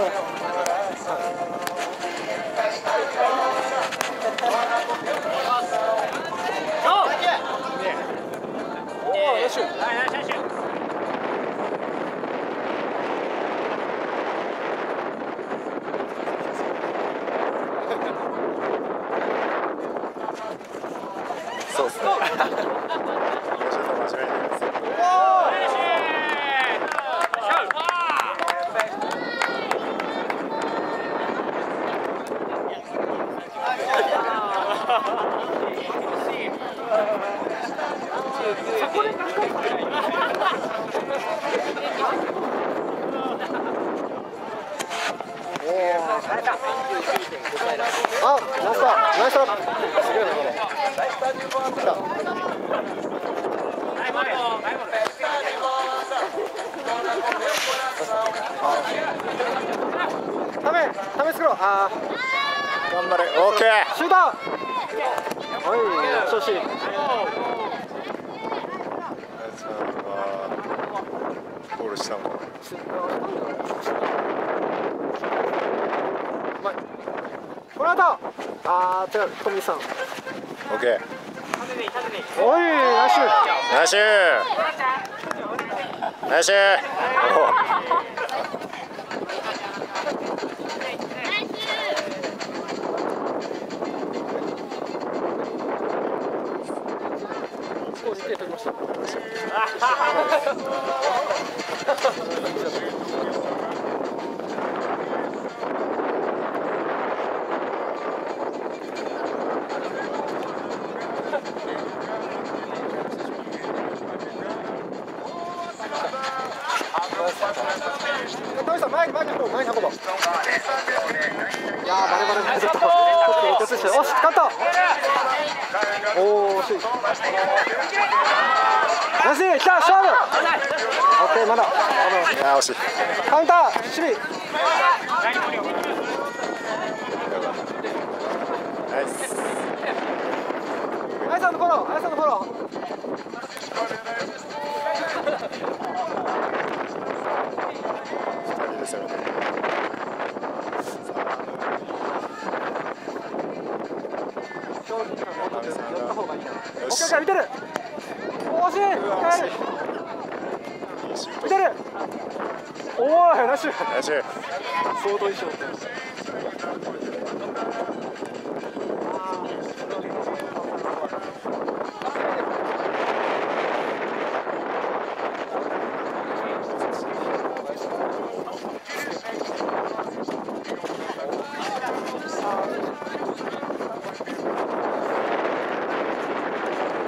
そうですね。あ、ナイス。だ、ナイス。だ。すげえな、これ。来た。ため、ため作ろう。あー、頑張れオッケーシュート。はい、調子。ゴールしたもんまい。この後。あー、違う、トミーさん。オッケーおい、ナイス。ナイスナイス少し手取りました。ト。ミさん前に前に運ぼう前に運ぼうい。やーバレバレバレちょっとちょっと落としておし勝ったおーしい。ナイス来た勝負オッケーまだい。や惜しい。カウンター守備ナイスアイさんのフォローアイさんのフォロ二人で攻めて寄った方がいいなオッ見てる。惜しい。見てる。おーいナイスナイス相当衣装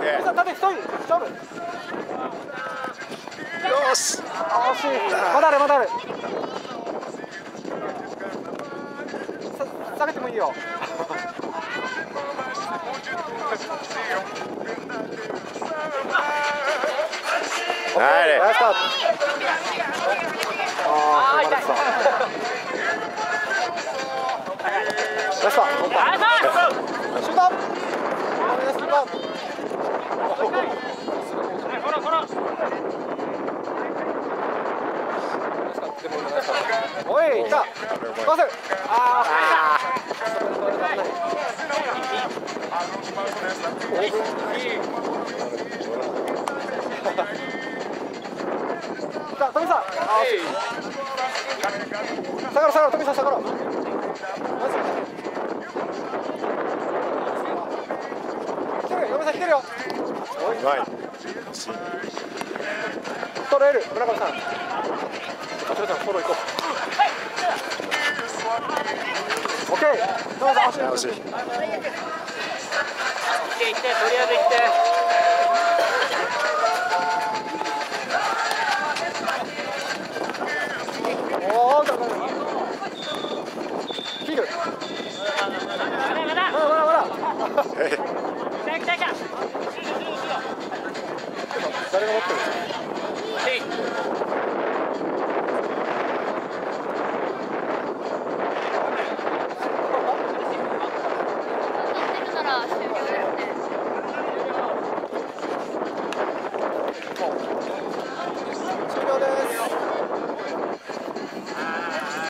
オッさん縦一人勝負ケーよし。惜しいまだあるまだある。さ下げてもいいよ。はい。ナイスパス。あー、止まれてた。ナイスパス、取った。シュート。ナイスパス。おい、来た。パス。あー。来た、富さん。あー、惜しい。下がろ、下がろ、富さん、下がろ。来てるよ、嫁さん来てるよ。うまい惜しい取れる、村上さん。フォロー行こう。オッケー。富さん、惜しい。惜しいおお、だから。切る。まだまだまだ。えい誰が持ってる。